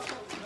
Thank you.